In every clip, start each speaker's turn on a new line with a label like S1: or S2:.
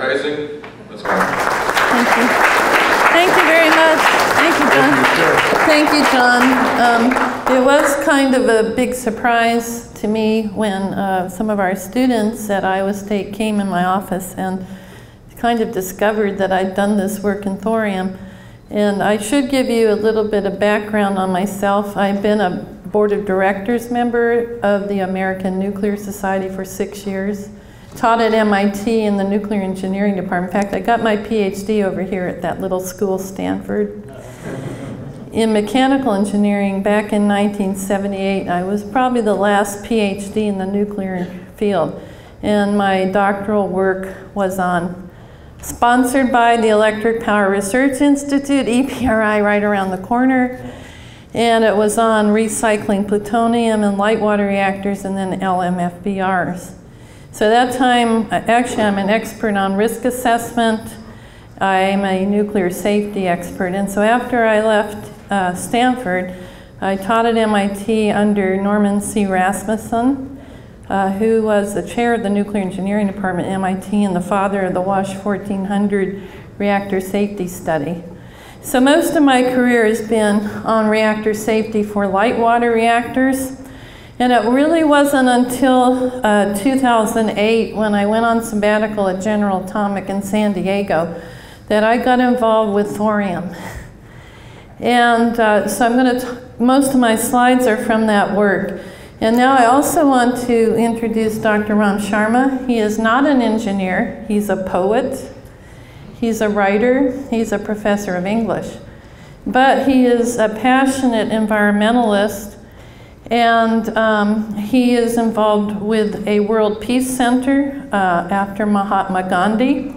S1: Heising. Let's go.
S2: Thank you. Thank you very much. Thank you, John. Thank you, John. Um, it was kind of a big surprise to me when uh, some of our students at Iowa State came in my office and kind of discovered that I'd done this work in thorium. And I should give you a little bit of background on myself. I've been a board of directors member of the American Nuclear Society for six years taught at MIT in the nuclear engineering department. In fact, I got my PhD over here at that little school, Stanford. In mechanical engineering back in 1978, I was probably the last PhD in the nuclear field. And my doctoral work was on, sponsored by the Electric Power Research Institute, EPRI right around the corner. And it was on recycling plutonium and light water reactors and then LMFBRs. So that time, actually I'm an expert on risk assessment. I'm a nuclear safety expert. And so after I left uh, Stanford, I taught at MIT under Norman C. Rasmussen, uh, who was the chair of the nuclear engineering department at MIT and the father of the WASH 1400 reactor safety study. So most of my career has been on reactor safety for light water reactors. And it really wasn't until uh, 2008 when I went on sabbatical at General Atomic in San Diego that I got involved with thorium. And uh, so I'm going to, most of my slides are from that work. And now I also want to introduce Dr. Ram Sharma. He is not an engineer, he's a poet, he's a writer, he's a professor of English. But he is a passionate environmentalist and um, he is involved with a World Peace Center uh, after Mahatma Gandhi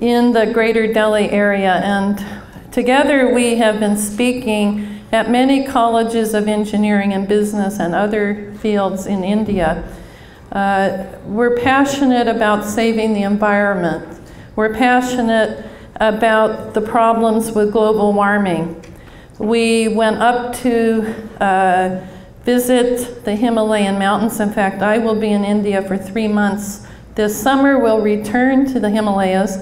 S2: in the greater Delhi area. And together we have been speaking at many colleges of engineering and business and other fields in India. Uh, we're passionate about saving the environment. We're passionate about the problems with global warming. We went up to uh, visit the Himalayan mountains. In fact, I will be in India for three months. This summer, we'll return to the Himalayas.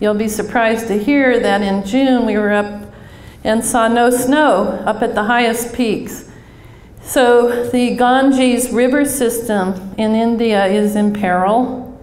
S2: You'll be surprised to hear that in June we were up and saw no snow up at the highest peaks. So the Ganges river system in India is in peril.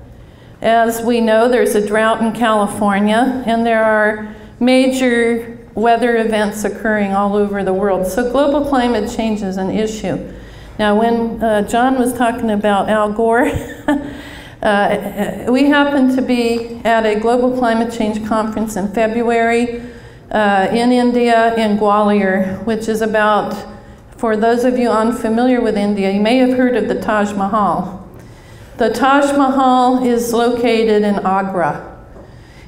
S2: As we know, there's a drought in California, and there are major weather events occurring all over the world. So global climate change is an issue. Now, when uh, John was talking about Al Gore, uh, we happened to be at a global climate change conference in February uh, in India, in Gwalior, which is about, for those of you unfamiliar with India, you may have heard of the Taj Mahal. The Taj Mahal is located in Agra.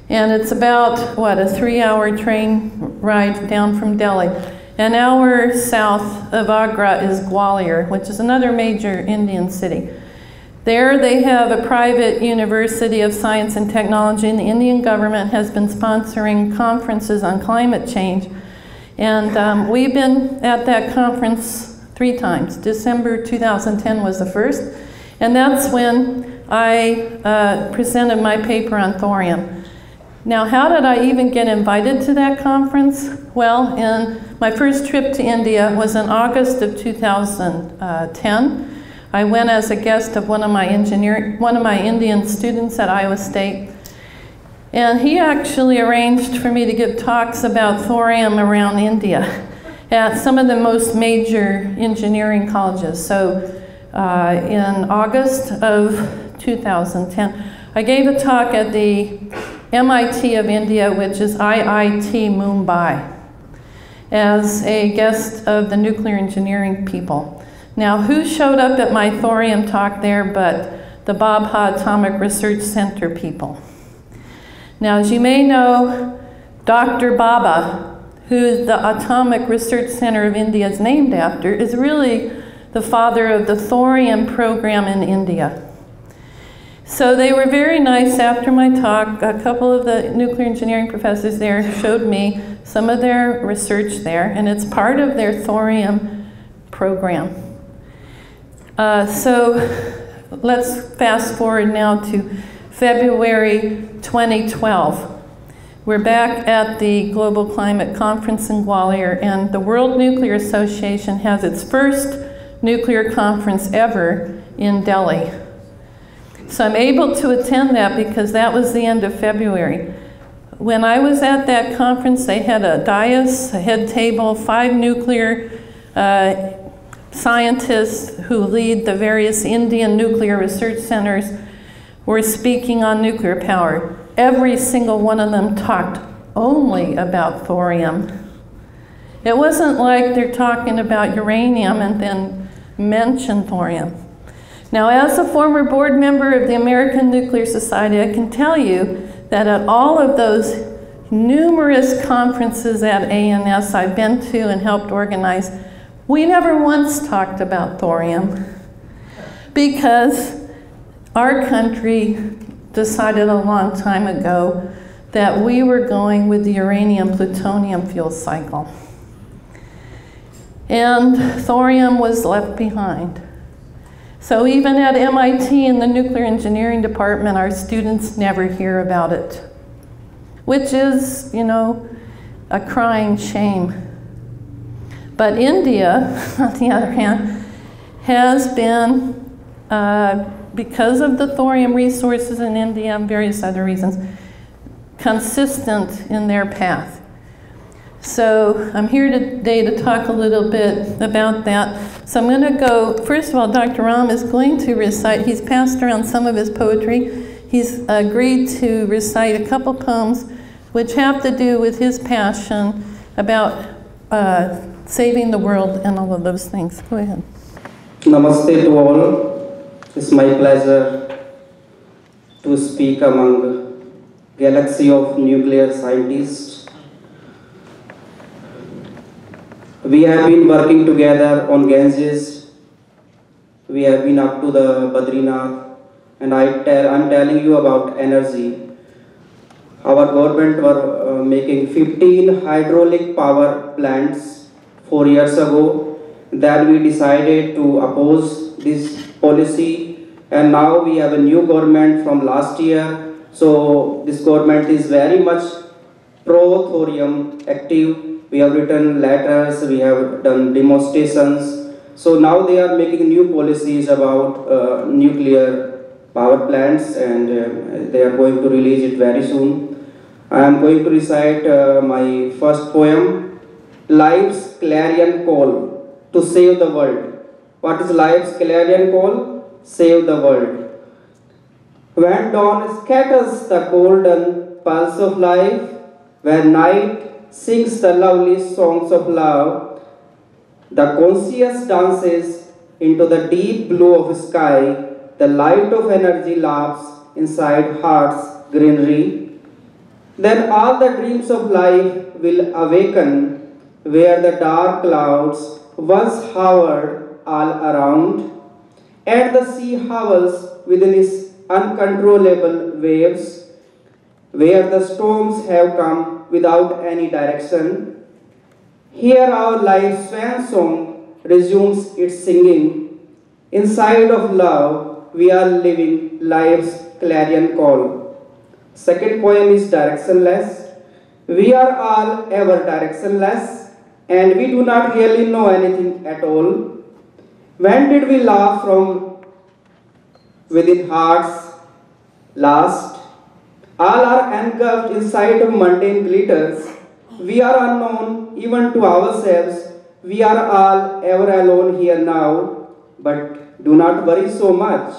S2: And it's about, what, a three hour train ride down from Delhi. An hour south of Agra is Gwalior, which is another major Indian city. There they have a private university of science and technology, and the Indian government has been sponsoring conferences on climate change. And um, we've been at that conference three times. December 2010 was the first, and that's when I uh, presented my paper on thorium. Now, how did I even get invited to that conference? Well, in my first trip to India was in August of 2010. I went as a guest of one of my engineer, one of my Indian students at Iowa State. And he actually arranged for me to give talks about thorium around India at some of the most major engineering colleges. So uh, in August of 2010, I gave a talk at the MIT of India, which is IIT Mumbai, as a guest of the nuclear engineering people. Now, who showed up at my thorium talk there but the Bhabha Atomic Research Center people? Now, as you may know, Dr. Bhabha, who the Atomic Research Center of India is named after, is really the father of the thorium program in India. So they were very nice after my talk. A couple of the nuclear engineering professors there showed me some of their research there, and it's part of their thorium program. Uh, so let's fast forward now to February 2012. We're back at the Global Climate Conference in Gwalior, and the World Nuclear Association has its first nuclear conference ever in Delhi. So I'm able to attend that because that was the end of February. When I was at that conference, they had a dais, a head table, five nuclear uh, scientists who lead the various Indian nuclear research centers were speaking on nuclear power. Every single one of them talked only about thorium. It wasn't like they're talking about uranium and then mention thorium. Now, as a former board member of the American Nuclear Society, I can tell you that at all of those numerous conferences at ANS I've been to and helped organize, we never once talked about thorium because our country decided a long time ago that we were going with the uranium plutonium fuel cycle. And thorium was left behind. So even at MIT in the nuclear engineering department, our students never hear about it, which is, you know, a crying shame. But India, on the other hand, has been, uh, because of the thorium resources in India and various other reasons, consistent in their path. So I'm here today to talk a little bit about that. So I'm going to go, first of all, Dr. Ram is going to recite, he's passed around some of his poetry. He's agreed to recite a couple poems which have to do with his passion about uh, saving the world and all of those things. Go ahead.
S1: Namaste to all. It's my pleasure to speak among galaxy of nuclear scientists We have been working together on Ganges. We have been up to the Badrinath. And I tell, I'm telling you about energy. Our government were uh, making 15 hydraulic power plants four years ago. Then we decided to oppose this policy. And now we have a new government from last year. So this government is very much pro-thorium active we have written letters, we have done demonstrations. So now they are making new policies about uh, nuclear power plants and uh, they are going to release it very soon. I am going to recite uh, my first poem, Life's Clarion Call to Save the World. What is life's clarion call? Save the world. When dawn scatters the golden pulse of life, when night sings the lovely songs of love. The conscious dances into the deep blue of sky. The light of energy laughs inside heart's greenery. Then all the dreams of life will awaken where the dark clouds once hovered all around. And the sea howls within its uncontrollable waves, where the storms have come without any direction. Here our life swan song resumes its singing. Inside of love, we are living life's clarion call. Second poem is directionless. We are all ever directionless and we do not really know anything at all. When did we laugh from within hearts last? All are engulfed inside of mundane glitters. We are unknown even to ourselves. We are all ever alone here now. But do not worry so much.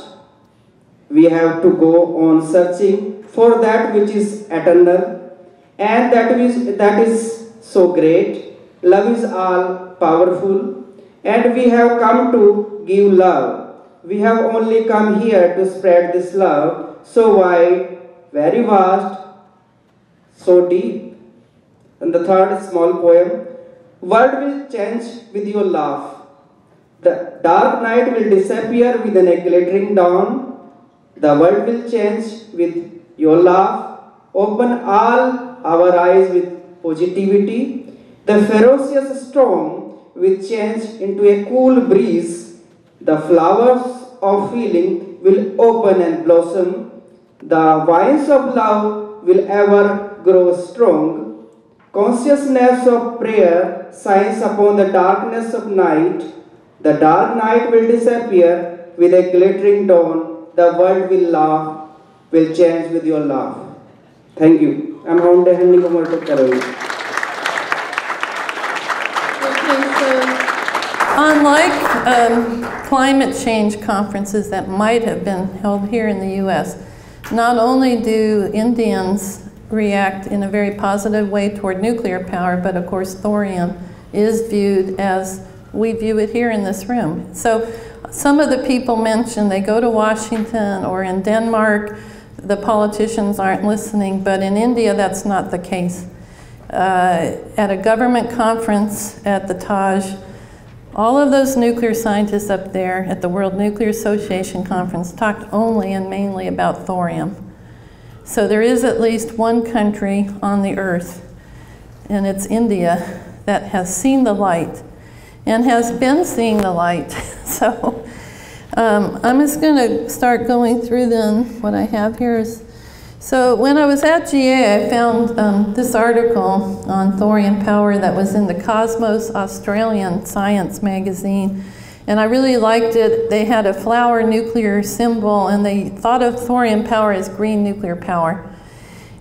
S1: We have to go on searching for that which is eternal and that is, that is so great. Love is all powerful and we have come to give love. We have only come here to spread this love so wide very vast, so deep. And the third small poem, world will change with your laugh. The dark night will disappear with a glittering dawn. The world will change with your laugh. Open all our eyes with positivity. The ferocious storm will change into a cool breeze. The flowers of feeling will open and blossom The vines of love will ever grow strong. Consciousness of prayer shines upon the darkness of night. The dark night will disappear with a glittering dawn. The world will laugh, will change with your laugh. Thank you. I'm handing over to Caroline.
S2: Unlike um, climate change conferences that might have been held here in the US, not only do Indians react in a very positive way toward nuclear power, but of course thorium is viewed as we view it here in this room. So some of the people mentioned they go to Washington or in Denmark, the politicians aren't listening, but in India that's not the case. Uh, at a government conference at the Taj, all of those nuclear scientists up there at the World Nuclear Association conference talked only and mainly about thorium. So there is at least one country on the earth, and it's India, that has seen the light and has been seeing the light. so um, I'm just going to start going through then. What I have here is so when I was at GA, I found um, this article on thorium power that was in the Cosmos Australian Science magazine. And I really liked it. They had a flower nuclear symbol, and they thought of thorium power as green nuclear power.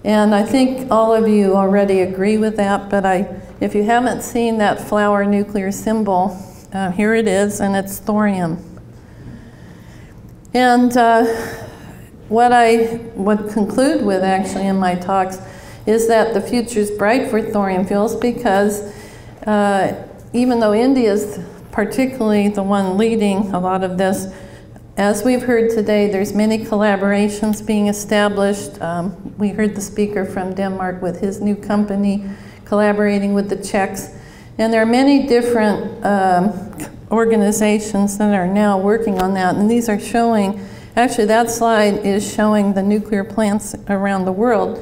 S2: And I think all of you already agree with that, but I, if you haven't seen that flower nuclear symbol, uh, here it is, and it's thorium. And uh, what I would conclude with actually in my talks is that the future is bright for thorium fuels because uh, even though India is particularly the one leading a lot of this, as we've heard today, there's many collaborations being established. Um, we heard the speaker from Denmark with his new company collaborating with the Czechs. And there are many different um, organizations that are now working on that. And these are showing, actually that slide is showing the nuclear plants around the world.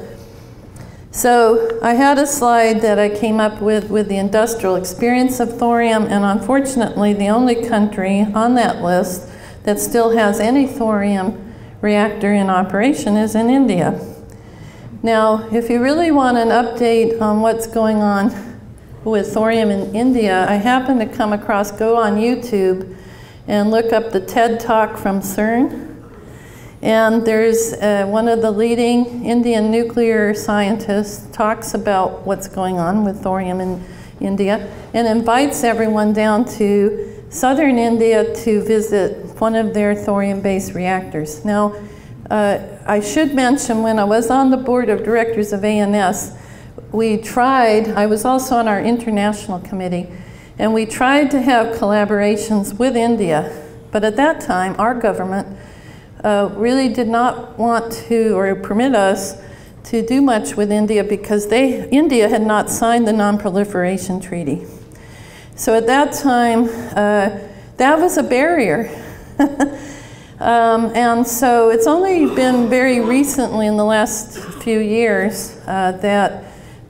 S2: So I had a slide that I came up with with the industrial experience of thorium, and unfortunately the only country on that list that still has any thorium reactor in operation is in India. Now, if you really want an update on what's going on with thorium in India, I happened to come across, go on YouTube and look up the TED Talk from CERN. And there's uh, one of the leading Indian nuclear scientists talks about what's going on with thorium in India and invites everyone down to southern India to visit one of their thorium-based reactors. Now, uh, I should mention when I was on the board of directors of ANS, we tried, I was also on our international committee, and we tried to have collaborations with India. But at that time, our government uh, really did not want to or permit us to do much with India because they, India had not signed the Non-Proliferation Treaty. So at that time, uh, that was a barrier. um, and so it's only been very recently in the last few years uh, that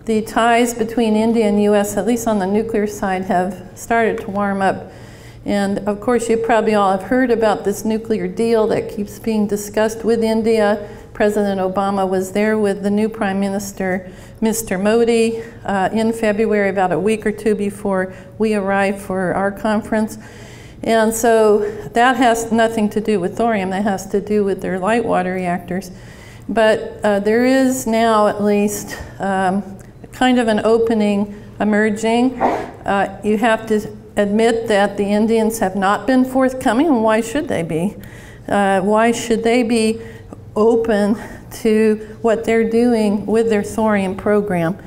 S2: the ties between India and US, at least on the nuclear side, have started to warm up. And of course, you probably all have heard about this nuclear deal that keeps being discussed with India. President Obama was there with the new Prime Minister, Mr. Modi, uh, in February, about a week or two before we arrived for our conference. And so that has nothing to do with thorium, that has to do with their light water reactors. But uh, there is now at least um, kind of an opening emerging. Uh, you have to admit that the Indians have not been forthcoming, and why should they be? Uh, why should they be open to what they're doing with their thorium program?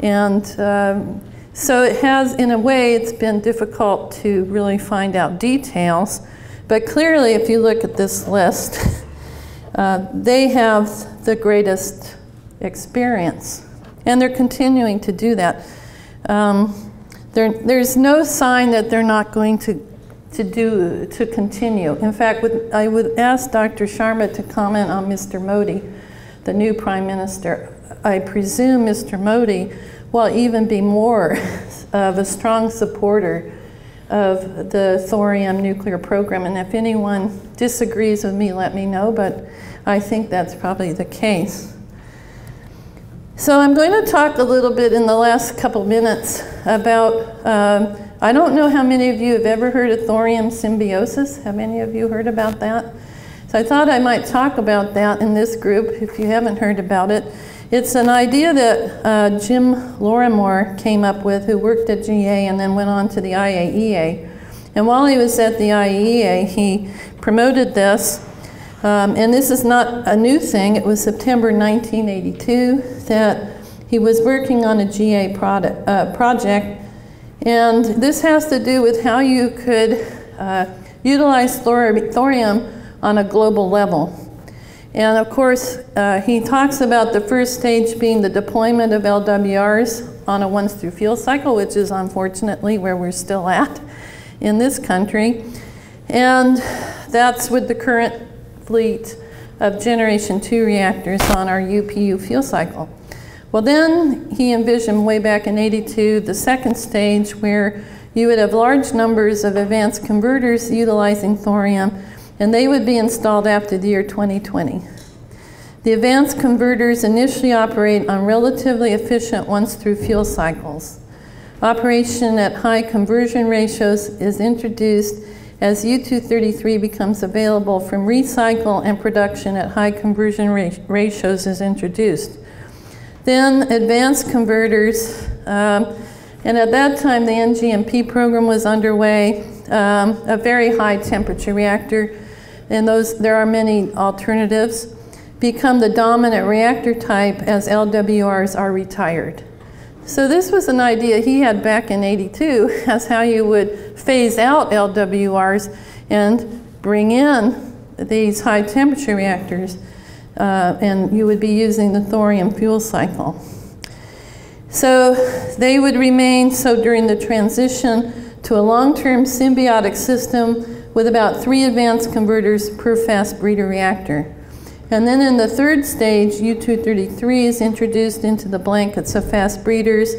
S2: And um, so it has, in a way, it's been difficult to really find out details. But clearly, if you look at this list, uh, they have the greatest experience. And they're continuing to do that. Um, there, there's no sign that they're not going to, to do, to continue. In fact, with, I would ask Dr. Sharma to comment on Mr. Modi, the new prime minister. I presume Mr. Modi will even be more of a strong supporter of the thorium nuclear program. And if anyone disagrees with me, let me know. But I think that's probably the case. So I'm going to talk a little bit in the last couple minutes about, um, I don't know how many of you have ever heard of thorium symbiosis. Have any of you heard about that? So I thought I might talk about that in this group if you haven't heard about it. It's an idea that uh, Jim Lorimor came up with, who worked at GA and then went on to the IAEA. And while he was at the IAEA, he promoted this. Um, and this is not a new thing. It was September 1982 that he was working on a GA product, uh, project. And this has to do with how you could uh, utilize thorium on a global level. And of course, uh, he talks about the first stage being the deployment of LWRs on a once through fuel cycle, which is unfortunately where we're still at in this country. And that's with the current fleet of Generation 2 reactors on our UPU fuel cycle. Well, then he envisioned way back in 82 the second stage where you would have large numbers of advanced converters utilizing thorium, and they would be installed after the year 2020. The advanced converters initially operate on relatively efficient once through fuel cycles. Operation at high conversion ratios is introduced as U-233 becomes available from recycle and production at high conversion ratios is introduced. Then advanced converters, um, and at that time the NGNP program was underway, um, a very high temperature reactor, and those there are many alternatives, become the dominant reactor type as LWRs are retired. So this was an idea he had back in 82 as how you would phase out LWRs and bring in these high temperature reactors uh, and you would be using the thorium fuel cycle. So they would remain so during the transition to a long-term symbiotic system with about three advanced converters per fast breeder reactor. And then in the third stage, U-233 is introduced into the blankets of fast breeders,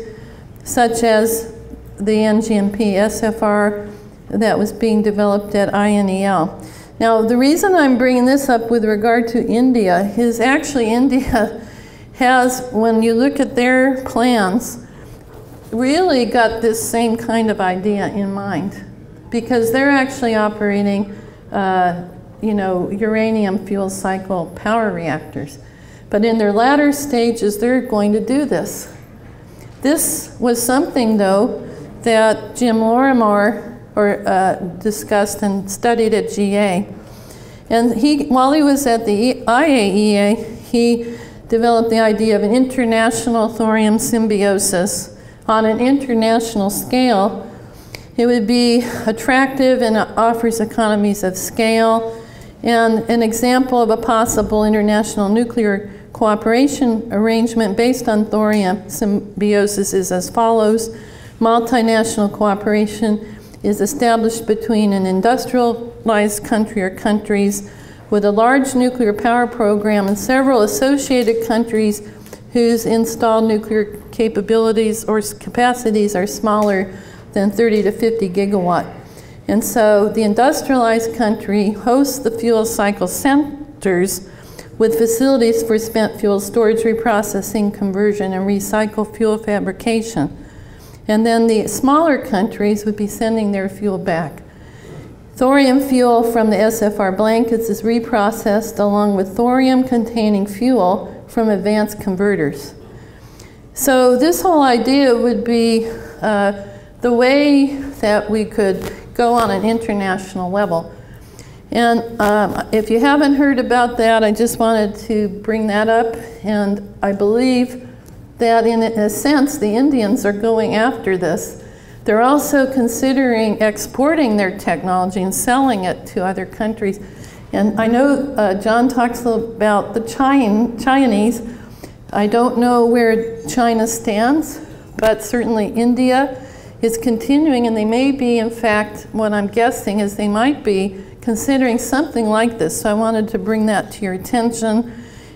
S2: such as the NGNP SFR that was being developed at INEL. Now, the reason I'm bringing this up with regard to India is actually India has, when you look at their plans, really got this same kind of idea in mind because they're actually operating uh, you know, uranium fuel cycle power reactors. But in their latter stages, they're going to do this. This was something, though, that Jim Lorimor or, uh, discussed and studied at GA. And he, while he was at the IAEA, he developed the idea of an international thorium symbiosis on an international scale. It would be attractive and offers economies of scale and an example of a possible international nuclear cooperation arrangement based on thorium symbiosis is as follows. Multinational cooperation is established between an industrialized country or countries with a large nuclear power program and several associated countries whose installed nuclear capabilities or capacities are smaller than 30 to 50 gigawatt. And so the industrialized country hosts the fuel cycle centers with facilities for spent fuel storage, reprocessing, conversion, and recycle fuel fabrication. And then the smaller countries would be sending their fuel back. Thorium fuel from the SFR blankets is reprocessed along with thorium containing fuel from advanced converters. So this whole idea would be uh, the way that we could go on an international level. And um, if you haven't heard about that, I just wanted to bring that up. And I believe that, in a sense, the Indians are going after this. They're also considering exporting their technology and selling it to other countries. And I know uh, John talks about the Chinese. I don't know where China stands, but certainly India is continuing, and they may be, in fact, what I'm guessing is they might be considering something like this. So I wanted to bring that to your attention.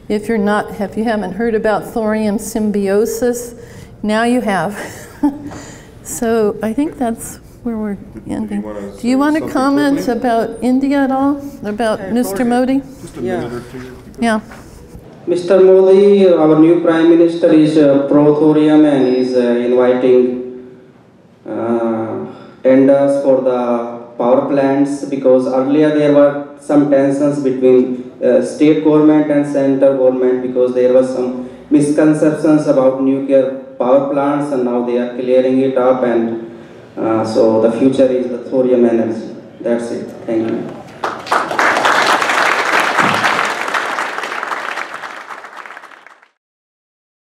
S2: If you're not, if you haven't heard about thorium symbiosis, now you have. so I think that's where we're ending. Do you want to comment about India at all? About Mr. Modi?
S3: Just a yeah. minute or two.
S2: Yeah.
S1: Mr. Modi, our new Prime Minister, is uh, pro thorium and is uh, inviting tenders for the power plants because earlier there were some tensions between uh, state government and central government because there was some misconceptions about nuclear power plants and now they are clearing it up and uh, so the future is the thorium energy. That's it. Thank you.